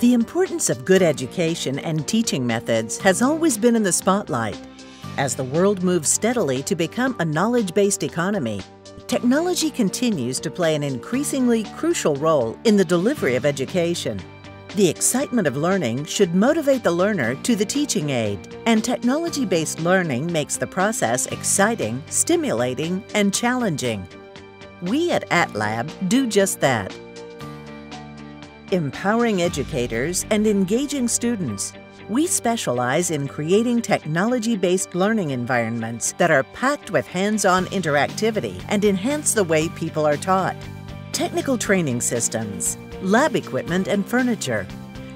The importance of good education and teaching methods has always been in the spotlight. As the world moves steadily to become a knowledge based economy, technology continues to play an increasingly crucial role in the delivery of education. The excitement of learning should motivate the learner to the teaching aid, and technology based learning makes the process exciting, stimulating, and challenging. We at AtLab do just that empowering educators, and engaging students. We specialize in creating technology based learning environments that are packed with hands on interactivity and enhance the way people are taught. Technical training systems, lab equipment and furniture,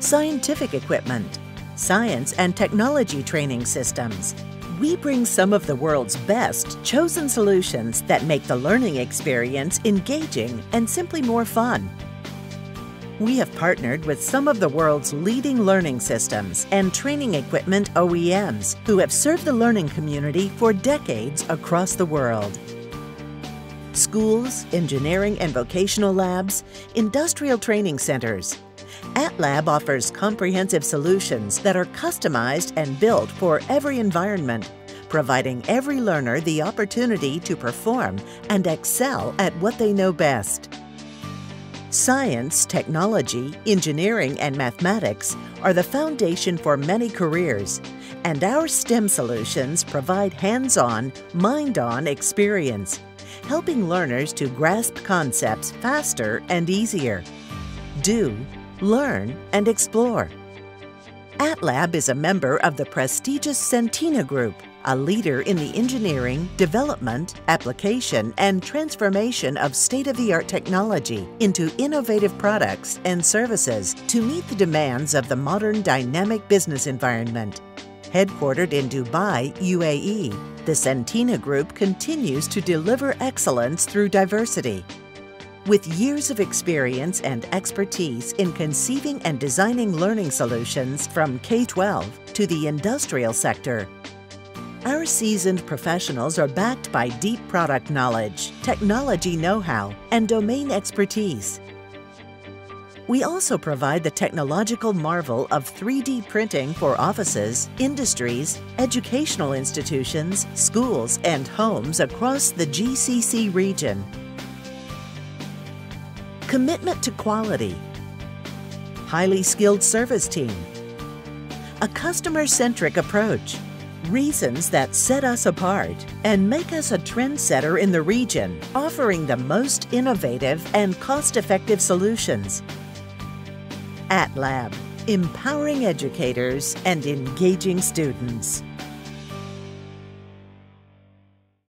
scientific equipment, science and technology training systems. We bring some of the world's best chosen solutions that make the learning experience engaging and simply more fun we have partnered with some of the world's leading learning systems and training equipment OEMs who have served the learning community for decades across the world. Schools, engineering and vocational labs, industrial training centers. AtLab offers comprehensive solutions that are customized and built for every environment, providing every learner the opportunity to perform and excel at what they know best. Science, technology, engineering, and mathematics are the foundation for many careers, and our STEM solutions provide hands on, mind on experience, helping learners to grasp concepts faster and easier. Do, learn, and explore. AtLab is a member of the prestigious Centena Group a leader in the engineering, development, application, and transformation of state of the art technology into innovative products and services to meet the demands of the modern dynamic business environment. Headquartered in Dubai, UAE, the Centena Group continues to deliver excellence through diversity. With years of experience and expertise in conceiving and designing learning solutions from K 12 to the industrial sector, our seasoned professionals are backed by deep product knowledge, technology know how, and domain expertise. We also provide the technological marvel of 3D printing for offices, industries, educational institutions, schools, and homes across the GCC region. Commitment to quality, highly skilled service team, a customer centric approach reasons that set us apart and make us a trendsetter in the region, offering the most innovative and cost effective solutions. AtLab, empowering educators and engaging students.